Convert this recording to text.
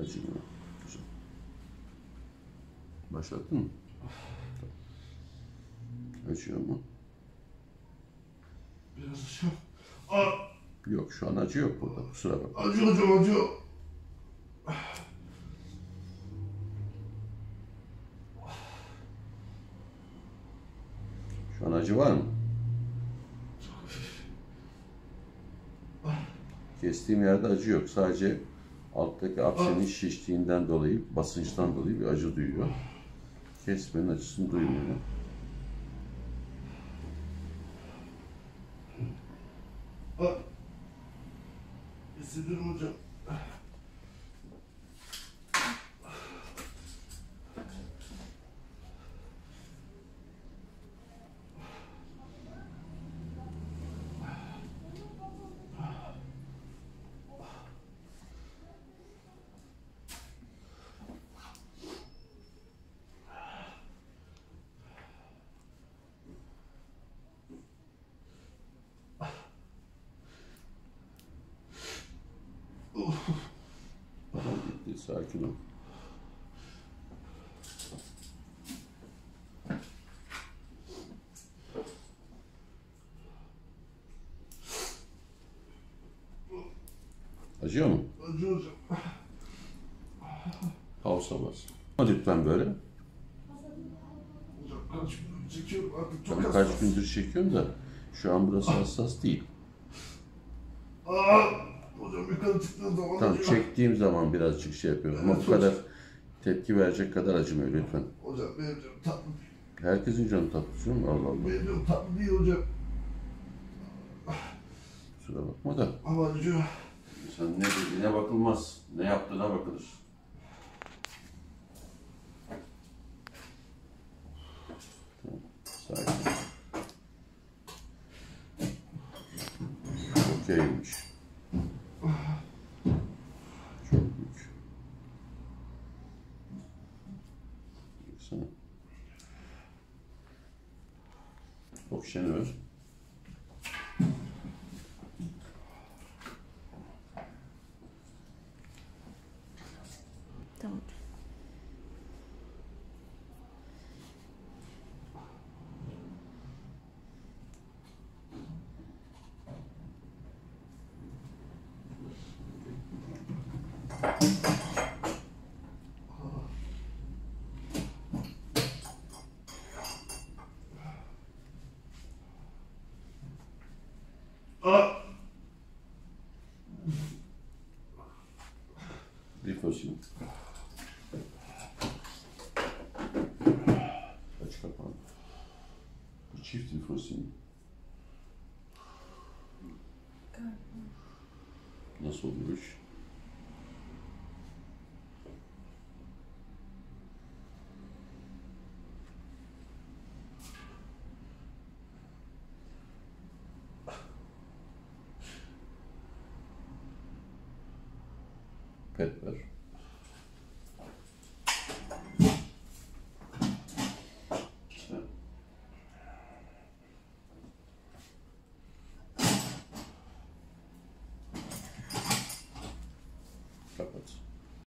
Acımıyor. Güzel. Başlattın mı? Acıyor mu? Biraz acıyor. Aa, Yok şu an acı yok burada. Kusura bakma. acıyor hocam acıyor. Şu an acı var mı? Kestiğim yerde acı yok. Sadece alttaki apsenin şiştiğinden dolayı, basınçtan dolayı bir acı duyuyor. Kesmenin acısını duymuyor. Hissediyorum hocam. Tamam gitti. Sakin ol. Acıyor mu? Acıyor hocam. Havsa bas. Lütfen böyle. Hocam kaç gün çekiyorum artık çok Ben hassas. kaç gündür çekiyorum da şu an burası hassas değil. Aa, hocam yukarı çıktığım zaman Tamam acıyor. çektiğim zaman birazcık şey yapıyorum ama bu kadar tepki verecek kadar acımıyor lütfen. Hocam benim canım tatlı değil. Herkesin canı tatlı canım Allah Allah. Benim canım tatlı değil hocam. Kusura bakma da. Ama acıyor. Sen ne dediğine bakılmaz. Ne yaptığına bakılır. Tamam, Sakin. Okeymiş. Çok büyük. Baksana. Ver. просим. Очка правда. Чифти просим. Носок берущий. Pet ver.